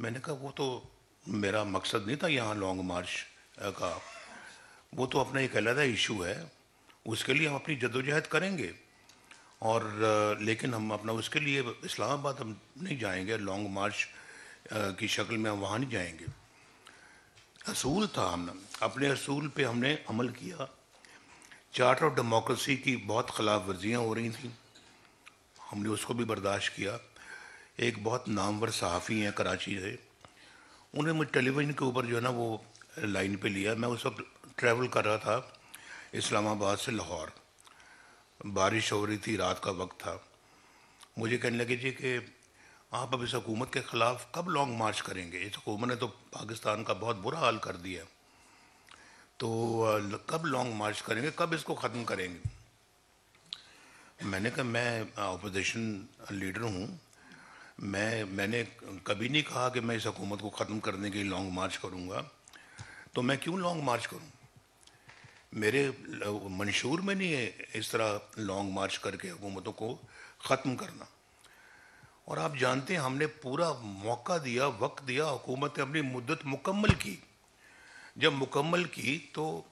मैंने कहा, वो तो मेरा मकसद नहीं था यहाँ लॉन्ग मार्च का। वो तो अपना एक अलग इशू है। उसके लिए हम अपनी जदोजहद करेंगे। और लेकिन हम अपना उसके लिए इस्लामाबाद हम नहीं जाएँगे। लॉन्ग मार्च की शक्ल में हम वहाँ नहीं जाएँगे। असूल था हमने। अपने असूल पे हमने अमल किया। चार्टर ऑफ़ डेमोक्रेसी की बहुत खिलाफ वर्जियाँ हो रही थी। हमने उसको भी बर्दाश्त किया। एक बहुत नामवर सहाफ़ी हैं, कराची से। उन्हें मुझे टेलीविज़न के ऊपर जो है ना वो लाइन पे लिया। मैं उस वक्त ट्रैवल कर रहा था इस्लामाबाद से लाहौर। बारिश हो रही थी, रात का वक्त था। मुझे कहने लगे, जी कि आप अब इस हकूमत के ख़िलाफ़ कब लॉन्ग मार्च करेंगे? इस हकूमत ने तो पाकिस्तान का बहुत बुरा हाल कर दिया तो कब लॉन्ग मार्च करेंगे? कब इसको ख़त्म करेंगे? मैंने कहा, मैं अपोजिशन लीडर हूँ। मैं, मैंने कभी नहीं कहा कि मैं इस हकूमत को ख़त्म करने के लिए लॉन्ग मार्च करूँगा। तो मैं क्यों लॉन्ग मार्च करूँ? मेरे मंशूर में नहीं है इस तरह लॉन्ग मार्च करके हुकूमतों को ख़त्म करना। और आप जानते हैं, हमने पूरा मौका दिया, वक्त दिया, हुकूमत ने अपनी मुद्दत मुकम्मल की। जब मुकम्मल की तो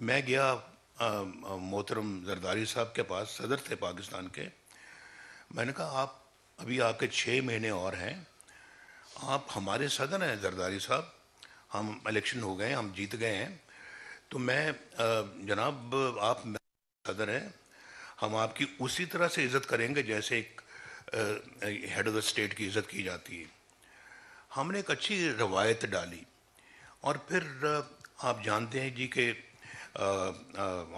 मैं गया मोहतरम जरदारी साहब के पास, सदर थे पाकिस्तान के। मैंने कहा, आप अभी आपके छः महीने और हैं। आप हमारे सदर हैं जरदारी साहब। हम इलेक्शन हो गए हम जीत गए हैं। तो मैं जनाब, आप सदर हैं। हम आपकी उसी तरह से इज़्ज़त करेंगे जैसे एक हेड ऑफ़ द स्टेट की इज़्ज़त की जाती है। हमने एक अच्छी रवायत डाली। और फिर आप जानते हैं जी कि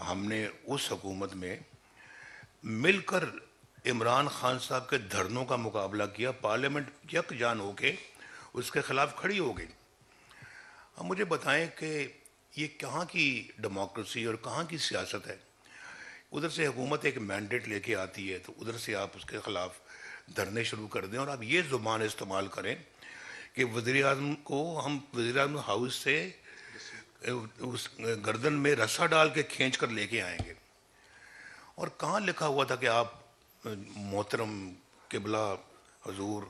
हमने उस हुकूमत में मिलकर इमरान खान साहब के धरनों का मुकाबला किया, पार्लियामेंट यकजान होके उसके ख़िलाफ़ खड़ी हो गई। अब मुझे बताएँ कि ये कहाँ की डेमोक्रेसी और कहाँ की सियासत है? उधर से हुकूमत एक मैंडेट लेके आती है तो उधर से आप उसके ख़िलाफ़ धरने शुरू कर दें। और आप ये ज़ुबान इस्तेमाल करें कि वज़ी अजम को हम वज़ी अजम हाउस से, उस गर्दन में रस्सा डाल के खींच कर लेके आएँगे। और कहाँ लिखा हुआ था कि आप मोहतरम किबला हजूर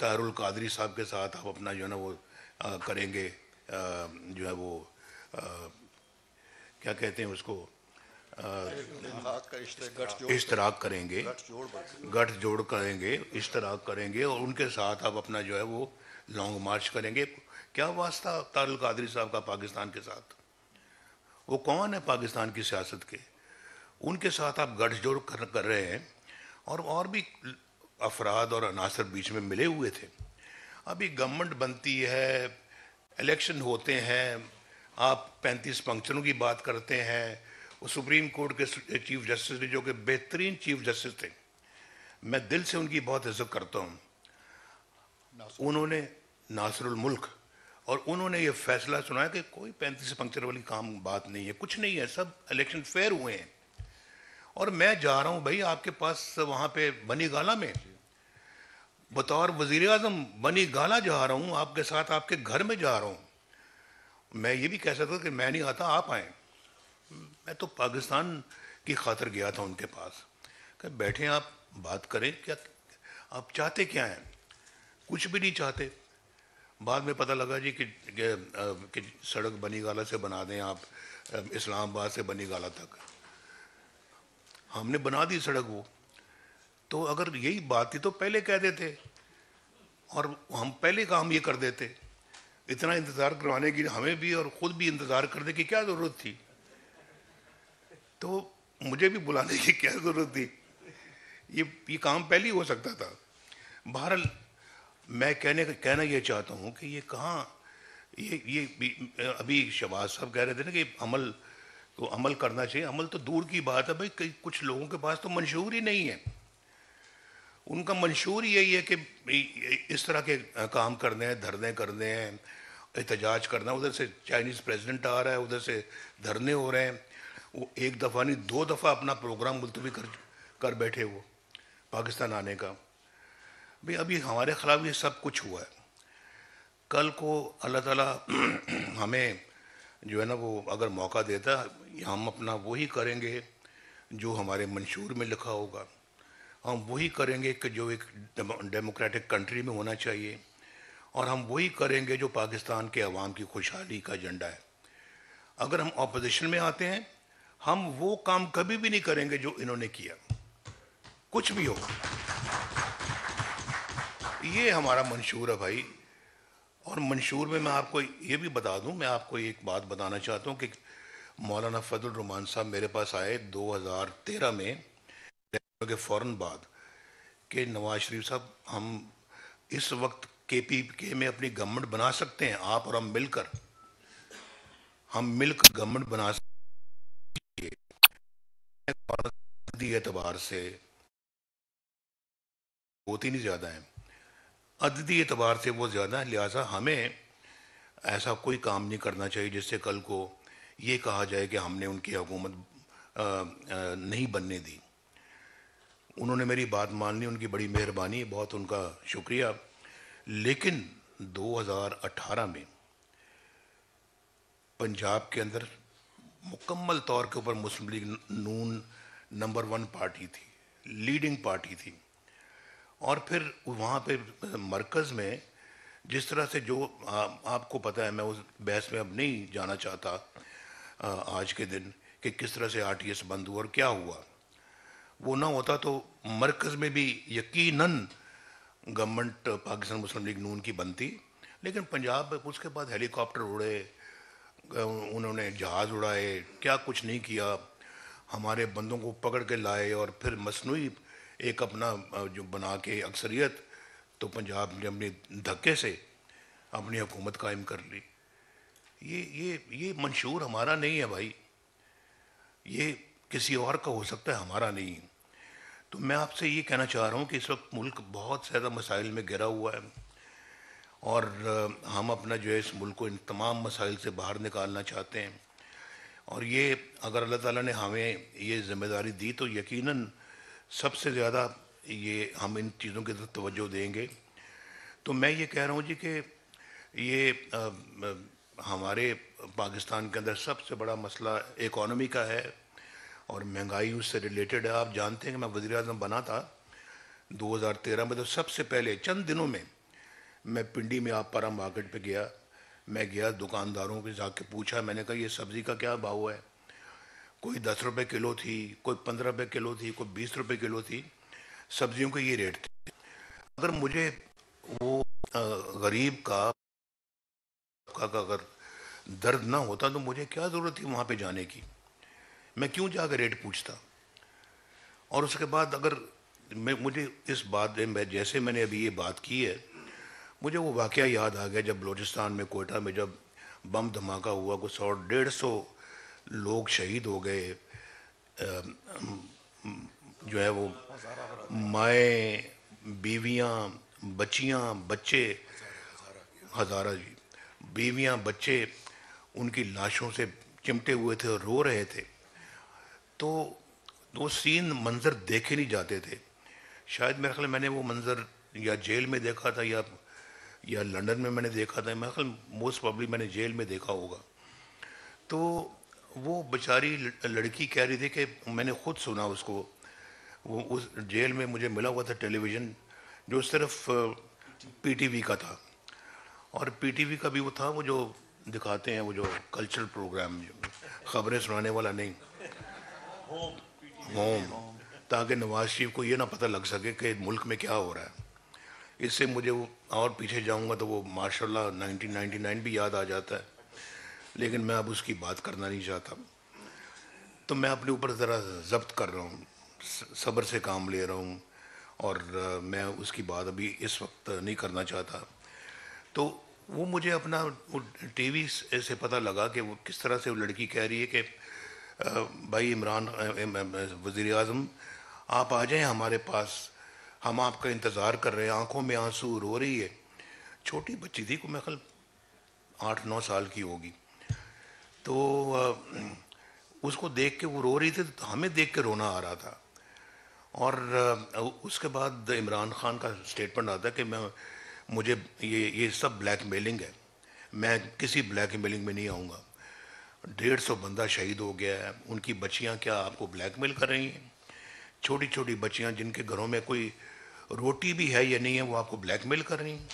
तारुल कादरी साहब के साथ आप अपना जो है ना वो आ, करेंगे आ, जो है वो आ, क्या कहते हैं उसको इश्तराक करेंगे। गठ जोड़ करेंगे इश्तराक करेंगे और उनके साथ आप अपना जो है वो लॉन्ग मार्च करेंगे। क्या वास्ता तारुल कादरी साहब का पाकिस्तान के साथ? वो कौन है पाकिस्तान की सियासत के? उनके साथ आप गठजोड़ कर, कर रहे हैं और और भी अफराद और अनासर बीच में मिले हुए थे। अभी गवर्नमेंट बनती है इलेक्शन होते हैं आप पैंतीस फंक्शनों की बात करते हैं वो सुप्रीम कोर्ट के चीफ जस्टिस जो कि बेहतरीन चीफ जस्टिस थे। मैं दिल से उनकी बहुत इज़्ज़त करता हूँ। उन्होंने नासरुल मुल्क और उन्होंने ये फैसला सुनाया कि कोई पैंतीस फ़ंक्शन वाली काम बात नहीं है कुछ नहीं है सब इलेक्शन फेयर हुए हैं। और मैं जा रहा हूँ भाई आपके पास वहाँ पे बनी गाला में। बतौर वज़ीर अजम बनी गाला जा रहा हूँ आपके साथ आपके घर में जा रहा हूँ। मैं ये भी कह सकता कि मैं नहीं आता आप आए। मैं तो पाकिस्तान की खातर गया था उनके पास। कि बैठे आप बात करें क्या आप चाहते क्या हैं? कुछ भी नहीं चाहते। बाद में पता लगा जी कि, कि, कि सड़क बनी गाला से बना दें आप इस्लामाबाद से बनी गाला तक। हमने बना दी सड़क वो। तो अगर यही बात थी तो पहले कह देते और हम पहले काम ये कर देते। इतना इंतज़ार करवाने की हमें भी और ख़ुद भी इंतज़ार करने की क्या ज़रूरत थी? तो मुझे भी बुलाने की क्या ज़रूरत थी? ये ये काम पहले ही हो सकता था। बहरहाल, मैं कहने का, कहना ये चाहता हूँ कि ये कहाँ, ये ये, अभी शबाज साहब कह रहे थे ना कि अमल तो अमल करना चाहिए। अमल तो दूर की बात है भाई, कई कुछ लोगों के पास तो मंशूर ही नहीं है। उनका मंशूर यही है कि इस तरह के काम करने हैं, धरने करने हैं, एहतजाज करना उधर से चाइनीज़ प्रेसिडेंट आ रहा है, उधर से धरने हो रहे हैं। वो एक दफ़ा नहीं, दो दफ़ा अपना प्रोग्राम मुलतवी कर कर बैठे वो, पाकिस्तान आने का। भाई, अभी हमारे ख़िलाफ़ ये सब कुछ हुआ है। कल को अल्लाह ताला हमें जो है ना वो अगर मौका देता हम अपना वही करेंगे जो हमारे मंशूर में लिखा होगा। हम वही करेंगे कि जो एक डेमोक्रेटिक कंट्री में होना चाहिए और हम वही करेंगे जो पाकिस्तान के अवाम की खुशहाली का एजेंडा है। अगर हम अपोजिशन में आते हैं, हम वो काम कभी भी नहीं करेंगे जो इन्होंने किया। कुछ भी हो। ये हमारा मंशूर है भाई। और मंशूर में मैं आपको ये भी बता दूँ, मैं आपको एक बात बताना चाहता हूँ कि मौलाना फजल रमान साहब मेरे पास आए 2013 में के फ़ौरन बाद, कि नवाज़ शरीफ साहब, हम इस वक्त के पी के में अपनी गवर्नमेंट बना सकते हैं, आप और हम मिलकर। हम मिलकर गवर्नमेंट बना सकते एतबार से होती नहीं ज़्यादा है। अददी एतबार से वो ज़्यादा है, लिहाजा हमें ऐसा कोई काम नहीं करना चाहिए जिससे कल को ये कहा जाए कि हमने उनकी हुकूमत नहीं बनने दी। उन्होंने मेरी बात मान ली उनकी बड़ी मेहरबानी बहुत उनका शुक्रिया। लेकिन 2018 में पंजाब के अंदर मुकम्मल तौर के ऊपर Muslim League Noon number one party थी लीडिंग पार्टी थी। और फिर वहाँ पे मरकज़ में जिस तरह से जो आ, आपको पता है मैं उस बहस में अब नहीं जाना चाहता आज के दिन कि किस तरह से आरटीएस बंद हुआ और क्या हुआ। वो ना होता तो मरकज़ में भी यकीनन गवर्नमेंट पाकिस्तान मुस्लिम लीग नून की बनती, लेकिन पंजाब उसके बाद हेलीकॉप्टर उड़े उन्होंने जहाज़ उड़ाए, क्या कुछ नहीं किया, हमारे बंदों को पकड़ के लाए और फिर मसनू एक अपना जो बना के अक्सरियत तो पंजाब ने अपने धक्के से अपनी हुकूमत कायम कर ली। ये ये ये मंशूर हमारा नहीं है भाई। ये किसी और का हो सकता है हमारा नहीं। तो मैं आपसे ये कहना चाह रहा हूँ कि इस वक्त मुल्क बहुत ज़्यादा मसाइल में गिरा हुआ है और हम अपना जो है इस मुल्क को इन तमाम मसाइल से बाहर निकालना चाहते हैं। और ये अगर अल्लाह ताला ने हमें ये ज़िम्मेदारी दी तो यकीनन सबसे ज़्यादा ये हम इन चीज़ों की तरफ़ तवज्जो देंगे। तो मैं ये कह रहा हूँ जी कि ये आ, आ, हमारे पाकिस्तान के अंदर सबसे बड़ा मसला इकॉनमी का है और महँगाई उससे रिलेटेड है। आप जानते हैं कि मैं वज़ी अजम बना था 2013 में तो सबसे पहले, चंद दिनों में मैं पिंडी में आप पारा मार्केट पे गया। मैं गया, दुकानदारों के जाके पूछा, मैंने कहा, ये सब्ज़ी का क्या भाव है? कोई दस रुपये किलो थी, कोई पंद्रह रुपये किलो थी, कोई बीस रुपये किलो थी। सब्जियों के ये रेट थे। अगर मुझे वो गरीब का का अगर दर्द ना होता तो मुझे क्या ज़रूरत थी वहाँ पे जाने की? मैं क्यों जाकर रेट पूछता? और उसके बाद अगर मैं, मुझे इस बात में जैसे मैंने अभी ये बात की है, मुझे वो वाक़ याद आ गया जब बलोचिस्तान में कोयटा में जब बम धमाका हुआ, कुछ सौ, डेढ़ सौ लोग शहीद हो गए जो है वो माए, बीवियाँ, बच्चियाँ, बच्चे, हज़ारा जी। बीवियाँ, बच्चे उनकी लाशों से चिमटे हुए थे और रो रहे थे। तो वो सीन मंज़र देखे नहीं जाते थे। शायद मेरे ख्याल मैंने वो मंज़र या जेल में देखा था या या लंदन में मैंने देखा था। मेरे ख्याल मोस्ट प्रॉब्ली मैंने जेल में देखा होगा। तो वो बेचारी लड़की कह रही थी कि मैंने खुद सुना उसको। वो उस जेल में मुझे मिला हुआ था टेलीविज़न, जो सिर्फ़ पीटीवी का था। और पीटीवी का भी वो था वो जो दिखाते हैं वो जो कल्चरल प्रोग्राम खबरें सुनाने वाला नहीं। होम ताकि नवाज़ शरीफ को ये ना पता लग सके कि मुल्क में क्या हो रहा है। इससे मुझे वो और पीछे जाऊँगा तो वो माशाल्लाह 1999 भी याद आ जाता है। लेकिन मैं अब उसकी बात करना नहीं चाहता। तो मैं अपने ऊपर ज़रा जब्त कर रहा हूँ सब्र से काम ले रहा हूँ। और मैं उसकी बात अभी इस वक्त नहीं करना चाहता। तो वो मुझे अपना टीवी से पता लगा कि वो किस तरह से वो लड़की कह रही है कि भाई इमरान वज़ी अजम आप आ जाएँ हमारे पास। हम आपका इंतज़ार कर रहे हैं। आँखों में आँसू रो रही है। छोटी बच्ची थी, को मैं कल आठ नौ साल की होगी। तो उसको देख के वो रो रही थी तो हमें देख के रोना आ रहा था। और उसके बाद इमरान खान का स्टेटमेंट आता कि मैं मुझे ये ये सब ब्लैकमेलिंग है। मैं किसी ब्लैकमेलिंग में नहीं आऊँगा। डेढ़ सौ बंदा शहीद हो गया है। उनकी बच्चियाँ क्या आपको ब्लैकमेल कर रही हैं? छोटी छोटी बच्चियाँ जिनके घरों में कोई रोटी भी है या नहीं है, वो आपको ब्लैकमेल कर रही हैं?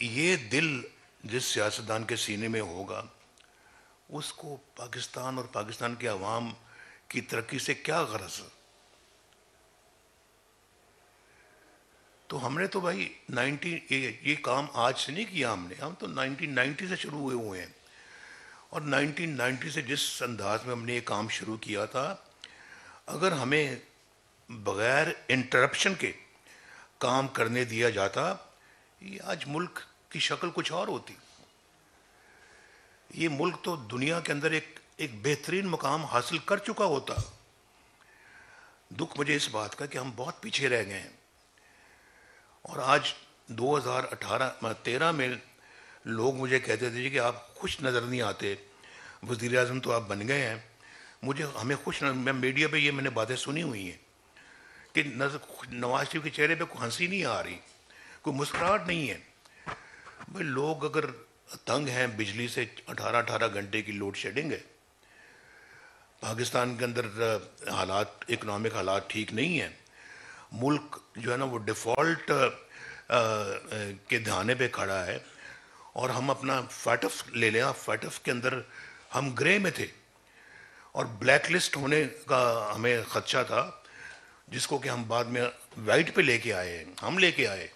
ये दिल जिस सियासतदान के सीने में होगा, उसको पाकिस्तान और पाकिस्तान के अवाम की तरक्की से क्या गरज तो हमने तो भाई 90 ये, ये काम आज से नहीं किया हमने। हम तो 1990 से शुरू हुए हुए हैं। और 1990 से जिस अंदाज में हमने ये काम शुरू किया था अगर हमें बगैर इंटरप्शन के काम करने दिया जाता ये आज मुल्क की शक्ल कुछ और होती। ये मुल्क तो दुनिया के अंदर एक एक बेहतरीन मुकाम हासिल कर चुका होता। दुख मुझे इस बात का कि हम बहुत पीछे रह गए हैं। और आज 2018 तेरह में लोग मुझे कहते थे कि आप खुश नज़र नहीं आते। वज़ीर अजम तो आप बन गए हैं। मुझे, हमें खुश मैं मीडिया पे ये मैंने बातें सुनी हुई हैं कि नज़र नवाज़ शरीफ के चेहरे पे कोई हँसी नहीं आ रही, कोई मुस्कुराहट नहीं है। भाई लोग अगर तंग हैं, बिजली से 18-18 घंटे की लोड शेडिंग है। पाकिस्तान के अंदर हालात, इकोनॉमिक हालात ठीक नहीं है। मुल्क जो है ना, वो डिफ़ॉल्ट के धाने पे खड़ा है और हम अपना फैटफ ले लें। फैटफ के अंदर हम ग्रे में थे और ब्लैक लिस्ट होने का हमें खदशा था, जिसको कि हम बाद में वाइट पे लेके आए हम लेके आए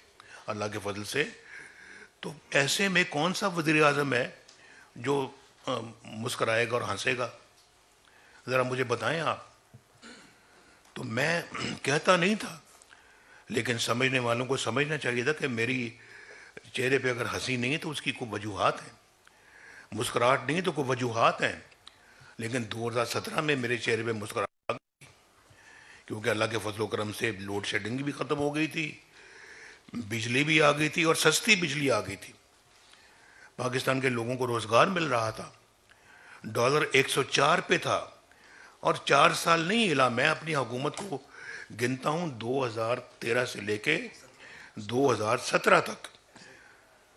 अल्लाह के फजल से। तो ऐसे में कौन सा वज़ीर अजम है जो मुस्कराएगा और हंसेगा? ज़रा मुझे बताएँ आप। तो मैं कहता नहीं था। लेकिन समझने वालों को समझना चाहिए था कि मेरी चेहरे पे अगर हँसी नहीं है तो उसकी कोई वजूहत है। मुस्कुराहट नहीं तो कोई वजूहत हैं। लेकिन 2017 में मेरे चेहरे पे मुस्कुराहट आ गई। क्योंकि अल्लाह के फजल करम से लोड शेडिंग भी ख़त्म हो गई थी, बिजली भी आ गई थी और सस्ती बिजली आ गई थी। पाकिस्तान के लोगों को रोज़गार मिल रहा था। डॉलर 104 पे था। और चार साल नहीं हिला, मैं अपनी हुकूमत को गिनता हूँ 2013 से लेके 2017 तक।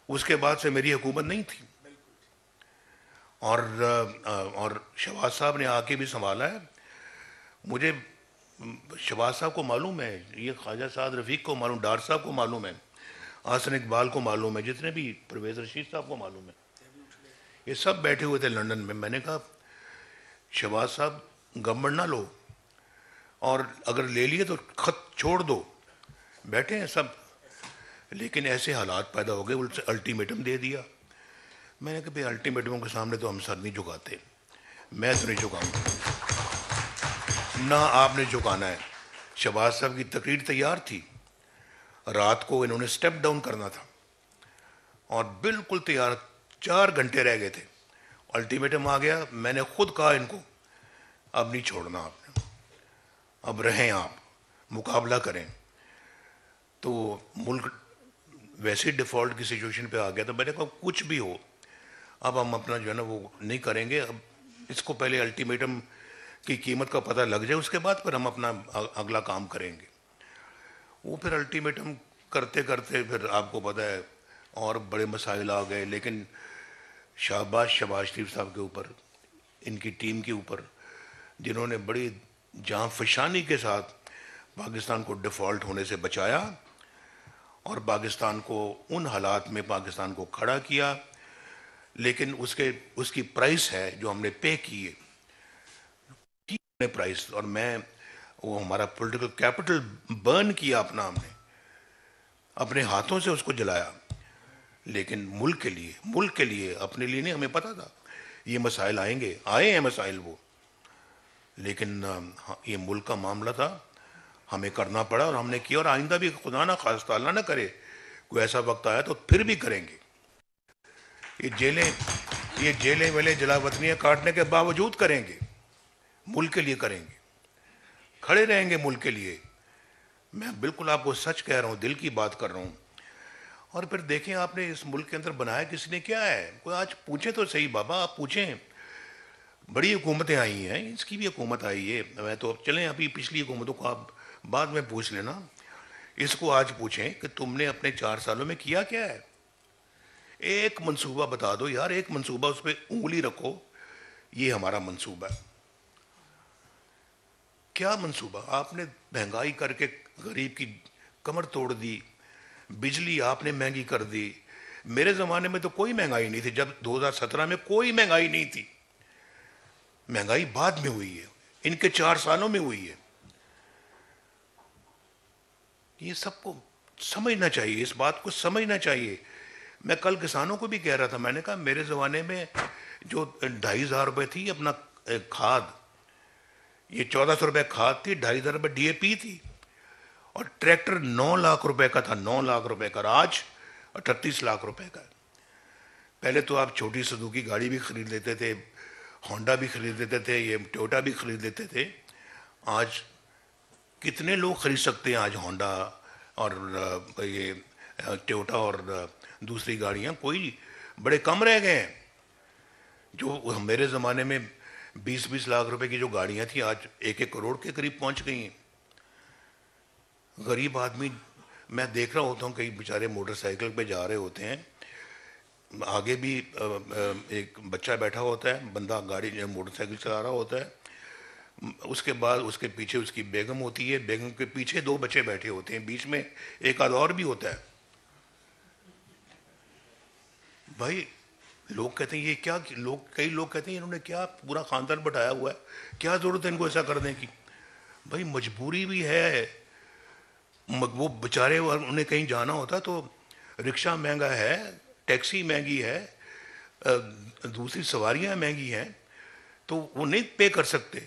उसके बाद से मेरी हुकूमत नहीं थी। और और शहबाज साहब ने आके भी संभाला है। मुझे, शहबाज साहब को मालूम है, ये ख्वाजा साद रफ़ीक को मालूम, डार साहब को मालूम है, आसन इकबाल को मालूम है, जितने भी परवेज़ रशीद साहब को मालूम है। ये सब बैठे हुए थे लंदन में। मैंने कहा, शहबाज साहब गवर्नमेंट ना लो। और अगर ले लिए तो खत छोड़ दो। बैठे हैं सब। लेकिन ऐसे हालात पैदा हो गए, उनसे अल्टीमेटम दे दिया। मैंने कहा, भाई अल्टीमेटमों के सामने तो हम सर नहीं झुकाते। मैं तो नहीं झुकाऊँगा। ना आपने झुकाना है। शबाज साहब की तकरीर तैयार थी। रात को इन्होंने स्टेप डाउन करना था। और बिल्कुल तैयार, चार घंटे रह गए थे। अल्टीमेटम आ गया। मैंने खुद कहा इनको अब नहीं छोड़ना आपने। अब रहें आप, मुकाबला करें। तो मुल्क वैसे डिफ़ॉल्ट की सिचुएशन पे आ गया तो मैंने कहा कुछ भी हो, अब हम अपना जो है ना वो नहीं करेंगे। अब इसको पहले अल्टीमेटम की कीमत का पता लग जाए, उसके बाद फिर हम अपना अगला काम करेंगे। वो फिर अल्टीमेटम करते करते फिर आपको पता है और बड़े मसाइल आ गए, लेकिन शाहबाज शबाज शरीफ साहब के ऊपर, इनकी टीम के ऊपर जिन्होंने बड़ी जहाँ फशानी के साथ पाकिस्तान को डिफ़ॉल्ट होने से बचाया और पाकिस्तान को उन हालात में पाकिस्तान को खड़ा किया। लेकिन उसके, उसकी प्राइस है जो हमने पे की है। प्राइस? और मैं, वो हमारा पॉलिटिकल कैपिटल बर्न किया अपना हमने। अपने हाथों से उसको जलाया। लेकिन मुल्क के लिए, मुल्क के लिए, अपने लिए नहीं, हमें पता था। ये मसाइल आएँगे, आए हैं मसाइल वो। लेकिन हाँ, ये मुल्क का मामला था। हमें करना पड़ा और हमने किया और आइंदा भी खुदा ना खास अल्लाह ना करे। कोई ऐसा वक्त आया तो फिर भी करेंगे। ये जेलें ये जेलें वेलें जलावतनियाँ काटने के बावजूद करेंगे। मुल्क के लिए करेंगे। खड़े रहेंगे मुल्क के लिए। मैं बिल्कुल आपको सच कह रहा हूँ दिल की बात कर रहा हूँ। और फिर देखें आपने इस मुल्क के अंदर बनाया किसी ने क्या है? कोई आज पूछे तो सही बाबा आप पूछें। बड़ी हुकूमतें आई हैं, इसकी भी हुकूमत आई है। मैं तो अब चलें, अभी पिछली हुकूमतों को आप बाद में पूछ लेना। इसको आज पूछें कि तुमने अपने चार सालों में किया क्या है? एक मंसूबा बता दो यार, एक मंसूबा, उस पर उंगली रखो। ये हमारा मंसूबा है। क्या मंसूबा? आपने महँगाई करके गरीब की कमर तोड़ दी, बिजली आपने महँगी कर दी। मेरे ज़माने में तो कोई महँगाई नहीं थी, जब 2017 में कोई महँगाई नहीं थी। महँगाई बाद में हुई है, इनके चार सालों में हुई है। ये सबको समझना चाहिए, इस बात को समझना चाहिए। मैं कल किसानों को भी कह रहा था, मैंने कहा, मेरे ज़माने में जो ढाई हज़ार रुपये थी अपना खाद, ये चौदह सौ रुपये खाद थी, ढाई हज़ार रुपये डीएपी थी, और ट्रैक्टर नौ लाख रुपए का था, नौ लाख रुपए का आज अठतीस लाख रुपए का। पहले तो आप छोटी सदू की गाड़ी भी खरीद लेते थे होंडा भी खरीद लेते थे, ये टोटा भी खरीद लेते थे। आज कितने लोग खरीद सकते हैं आज होंडा और ये टोटा और दूसरी गाड़ियाँ? कोई बड़े कम रह गए हैं। जो मेरे ज़माने में 20-20 लाख रुपए की जो गाड़ियाँ थी, आज एक एक करोड़ के करीब पहुँच गई हैं। गरीब आदमी, मैं देख रहा होता हूँ, कई बेचारे मोटरसाइकिल पे जा रहे होते हैं। आगे भी एक बच्चा बैठा होता है, बंदा गाड़ी मोटरसाइकिल चला रहा होता है। उसके बाद उसके पीछे उसकी बेगम होती है, बेगम के पीछे दो बच्चे बैठे होते हैं, बीच में एक आध और भी होता है। भाई, लोग कहते हैं, ये क्या, लोग, कई लोग कहते हैं, इन्होंने क्या पूरा खानदान बैठाया हुआ है? क्या ज़रूरत है इनको ऐसा करने की? भाई, मजबूरी भी है। वो बेचारे उन्हें कहीं जाना होता तो रिक्शा महँगा है टैक्सी महँगी है दूसरी सवारियाँ महँगी हैं तो वो नहीं पे कर सकते।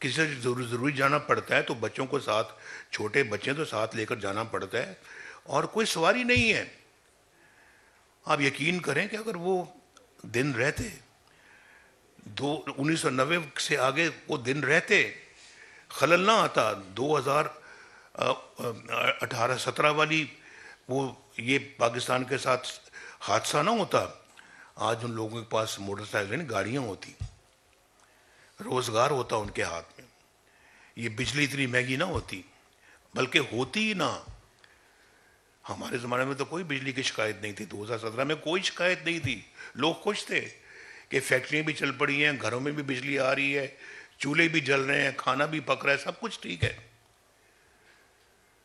किसी से ज़रूर, ज़रूरी जाना पड़ता है तो बच्चों को साथ, छोटे बच्चे तो साथ लेकर जाना पड़ता है, और कोई सवारी नहीं है। आप यकीन करें कि अगर वो दिन रहते, दो, उन्नीस सौ नब्बे से आगे वो दिन रहते, खलल ना आता, दो हज़ार अठारह, सत्रह वाली वो ये पाकिस्तान के साथ हादसा ना होता, आज उन लोगों के पास मोटरसाइकिल गाड़ियाँ होती। रोज़गार होता उनके हाथ में। ये बिजली इतनी महँगी ना होती, बल्कि होती ही ना। हमारे ज़माने में तो कोई बिजली की शिकायत नहीं थी 2017 में कोई शिकायत नहीं थी। लोग खुश थे कि फैक्ट्रियाँ भी चल पड़ी हैं, घरों में भी बिजली आ रही है, चूल्हे भी जल रहे हैं, खाना भी पक रहा है, सब कुछ ठीक है।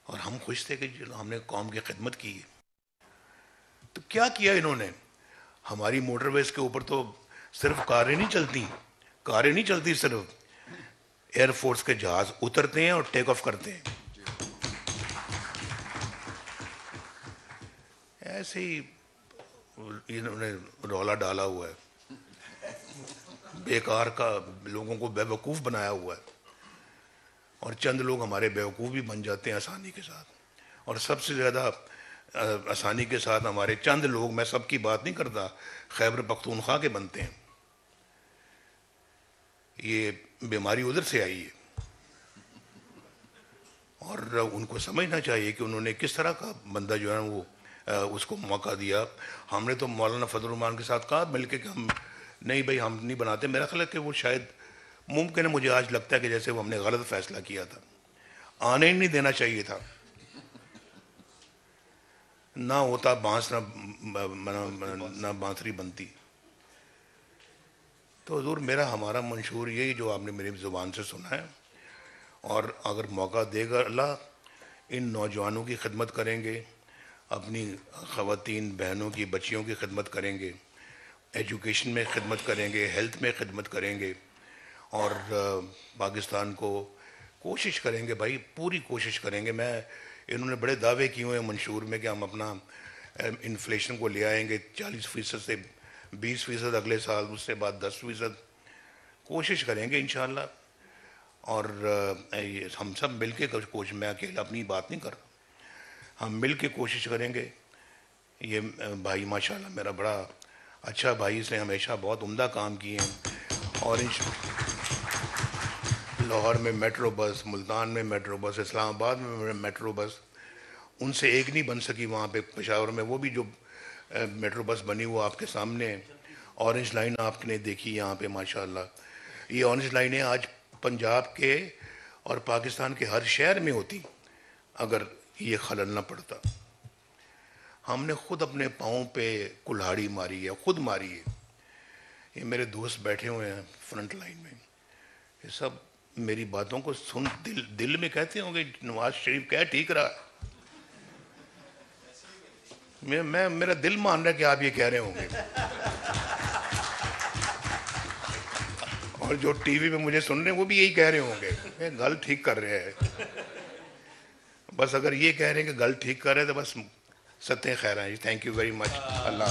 और हम खुश थे कि हमने कौम की खिदमत की है। तो क्या किया इन्होंने? हमारी मोटरवेज के ऊपर तो सिर्फ़ कारें नहीं चलती, कारें नहीं चलती सिर्फ़। एयरफोर्स के जहाज़ उतरते हैं और टेक ऑफ़ करते हैं। ऐसे ही इन्होंने रौला डाला हुआ है। बेकार का लोगों को बेवकूफ़ बनाया हुआ है। और चंद लोग हमारे बेवकूफ़ भी बन जाते हैं आसानी के साथ। और सबसे ज़्यादा आसानी के साथ हमारे चंद लोग, मैं सबकी बात नहीं करता, खैबर पख्तूनख्वा के बनते हैं। ये बीमारी उधर से आई है। और उनको समझना चाहिए कि उन्होंने किस तरह का बंदा जो है वो उसको मौका दिया। हमने तो मौलाना फजलरहमान के साथ कहा मिल के हम, नहीं भाई, हम नहीं बनाते। मेरा ख्याल है कि वो शायद मुमकिन है, मुझे आज लगता है कि जैसे वो हमने गलत फैसला किया था। आने ही नहीं देना चाहिए था। ना होता बाँस, ना ना बांसुरी बनती। तो हजूर, मेरा, हमारा मंशूर यही जो आपने मेरी ज़ुबान से सुना है। और अगर मौका देगा अल्लाह, इन नौजवानों की खिदमत करेंगे, अपनी ख़वातीन बहनों की, बच्चियों की खिदमत करेंगे, एजुकेशन में खिदमत करेंगे, हेल्थ में खिदमत करेंगे, और पाकिस्तान को कोशिश करेंगे भाई, पूरी कोशिश करेंगे। मैं इन्होंने बड़े दावे किए हुए हैं मंशूर में कि हम अपना इन्फ्लेशन को ले आएँगे चालीस फ़ीसद से बीस फ़ीसद अगले साल, उससे बाद दस फ़ीसद। कोशिश करेंगे इन और हम सब मिल के कोशिश मैं अकेला अपनी बात नहीं कर रहा हम मिल के कोशिश करेंगे। ये भाई माशाल्लाह मेरा बड़ा अच्छा भाई इसने हमेशा बहुत उम्दा काम किए हैं। और इन लाहौर में मेट्रो बस, मुल्तान में मेट्रो बस, इस्लामाबाद में मेट्रो बस, उनसे एक नहीं बन सकी वहाँ पे पेशावर में। वो भी जो मेट्रो बस बनी वो आपके सामने ऑरेंज लाइन आपने देखी यहाँ पे, माशाल्लाह। ये ऑरेंज लाइनें आज पंजाब के और पाकिस्तान के हर शहर में होती, अगर ये खलल ना पड़ता। हमने खुद अपने पाँव पे कुल्हाड़ी मारी है, खुद मारी है। ये मेरे दोस्त बैठे हुए हैं फ्रंट लाइन में। ये सब मेरी बातों को सुन दिल दिल में कहते होंगे नवाज़ शरीफ क्या ठीक रहा। मैं मैं, मेरा दिल मान रहा है कि आप ये कह रहे होंगे। और जो टीवी पे मुझे सुन रहे हैं, वो भी यही कह रहे होंगे, ये गल ठीक कर रहे हैं। बस अगर ये कह रहे हैं कि गल ठीक कर रहे हैं तो बस सत्य खैर जी thank you very much Allah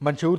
मंशूर